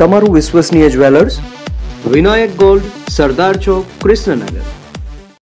તમારું વિશ્વસનીય jewellers Vinayak gold Sardar Chowk Krishnanagar.